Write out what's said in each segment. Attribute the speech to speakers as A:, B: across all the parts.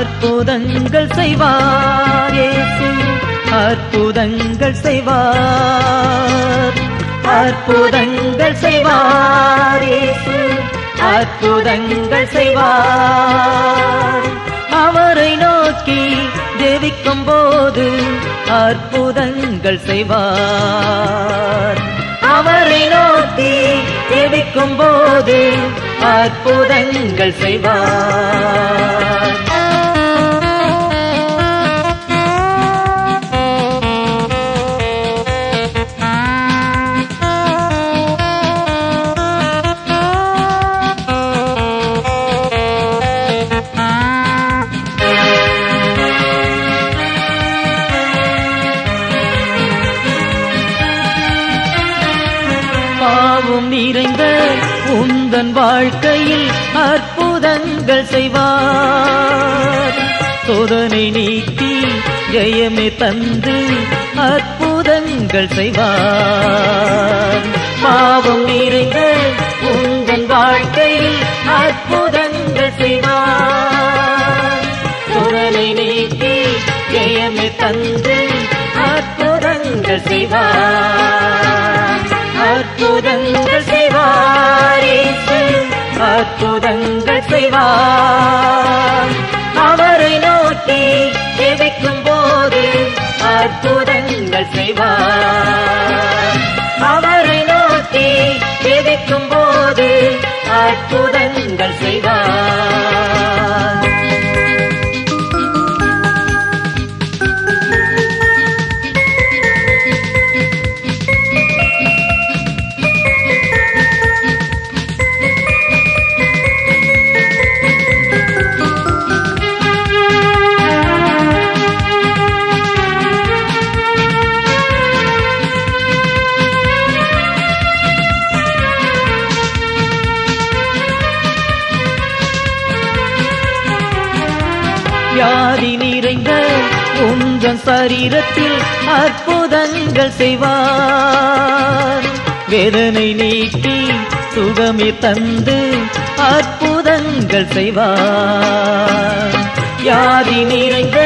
A: அற்புதங்கள் செய்வார் இயேசு. அற்புதங்கள் செய்வார். அற்புதங்கள் செய்வார் இயேசு. அற்புதங்கள் செய்வார். அவரை நோக்கி ஜெபிக்கும் போது அற்புதங்கள் செய்வார். அவரை நோக்கி ஜெபிக்கும் போது அற்புதங்கள் செய்வார். பாவம் நிறைந்த உந்தன் வாழ்க்கையில் அற்புதங்கள் செய்வார். சோதனை நீக்கி ஜெயமே தந்து அற்புதங்கள் செய்வார். பாவம் நிறைந்த உந்தன் வாழ்க்கையில் அற்புதங்கள் செய்வார். சோதனை நீக்கி ஜெயமே தந்து அற்புதங்கள் செய்வார். அற்புதங்கள் செய்வார். அவரை நோக்கி ஜெபிக்கும் போது அற்புதங்கள் செய்வார். அவரை நோக்கி ஜெபிக்கும் போது அற்புதங்கள் வியாதி நிறைந்த உந்தன் சரீரத்தில் அற்புதங்கள் செய்வார். வேதனை நீக்கி சுகமே தந்து அற்புதங்கள் செய்வார். வியாதி நிறைந்த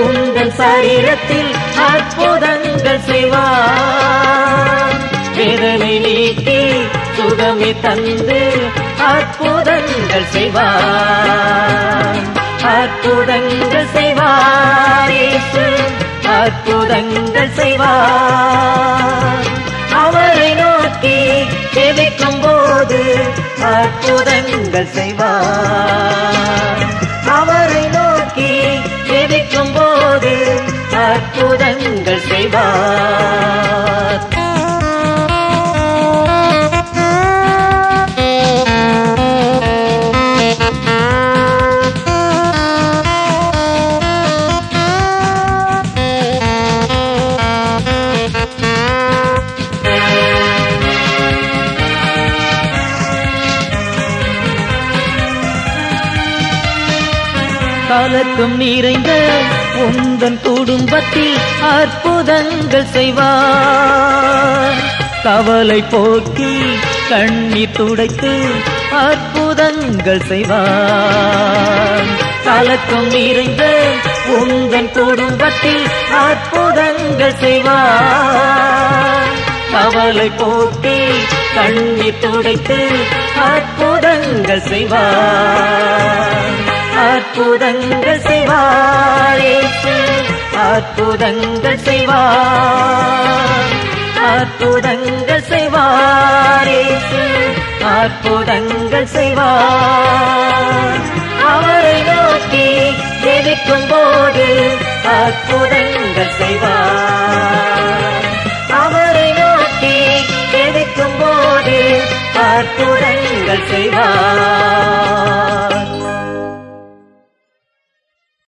A: உங்கள் சரீரத்தில் அற்புதங்கள் செய்வார். வேதனை நீக்கி சுகமே தந்து அற்புதங்கள் செய்வார். அற்புதங்கள் செய்வார் அற்புதங்கள் செய்வார். அவரை நோக்கி ஜெபிக்கும் போது அற்புதங்கள் செய்வார். அவரை நோக்கி ஜெபிக்கும் போது அற்புதங்கள் செய்வார். கலக்கம் நிறைந்த உந்தன் குடும்பத்தில் அற்புதங்கள் செய்வார். கவலை போக்கி கண்ணீர் துடைத்து அற்புதங்கள் செய்வார். கலக்கம் நிறைந்த உந்தன் குடும்பத்தில் அற்புதங்கள் செய்வார். கவலை போக்கி கண்ணீர் துடைத்து அற்புதங்கள் செய்வார். அற்புதங்கள் செய்வார். அற்புதங்கள் செய்வார். அற்புதங்கள் செய்வார். அற்புதங்கள் செய்வார். அவரை நோக்கி ஜெபிக்கும் போது அற்புதங்கள் செய்வார். அவரை நோக்கி ஜெபிக்கும் போது அற்புதங்கள் செய்வார்.